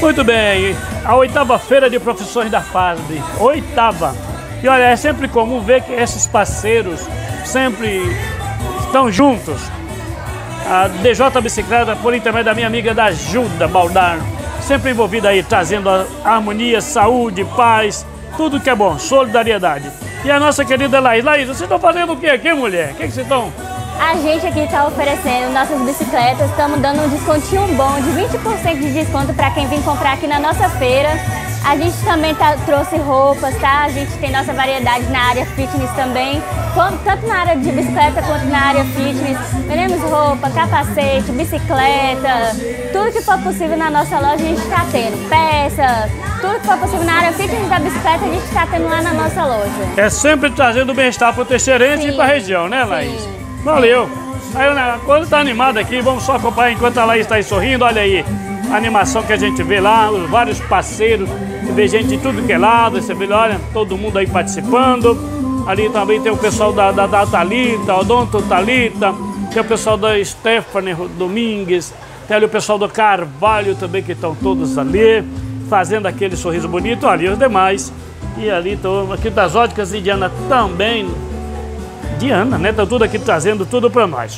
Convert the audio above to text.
Muito bem, a oitava feira de profissões da FASB, oitava. E olha, é sempre comum ver que esses parceiros sempre estão juntos. A DJ Bicicleta, por intermédio da minha amiga da Ajuda Baldar, sempre envolvida aí, trazendo harmonia, saúde, paz, tudo que é bom, solidariedade. E a nossa querida Laís. Laís, vocês estão fazendo o que aqui, mulher? O que, que vocês estão... A gente aqui está oferecendo nossas bicicletas, estamos dando um descontinho bom de 20% de desconto para quem vir comprar aqui na nossa feira. A gente também tá, trouxe roupas, tá? A gente tem nossa variedade na área fitness também, tanto na área de bicicleta quanto na área fitness. Vendemos roupa, capacete, bicicleta, tudo que for possível na nossa loja a gente está tendo. Peça, tudo que for possível na área fitness da bicicleta a gente está tendo lá na nossa loja. É sempre trazendo bem-estar para o Teixeirense e para a região, né, Laís? Sim. Valeu! Aí, né, quando está animado aqui, vamos só acompanhar enquanto a Laís está aí sorrindo, olha aí. A animação que a gente vê lá, os vários parceiros, vê gente de tudo que é lado, você vê, olha, todo mundo aí participando. Ali também tem o pessoal da, da, da Thalita, Odonto Thalita, tem o pessoal da Stephanie Domingues, tem ali o pessoal do Carvalho também, que estão todos ali, fazendo aquele sorriso bonito, ali os demais. E ali estão aqui das óticas de Diana também, Diana, né? Tá tudo aqui trazendo tudo para nós.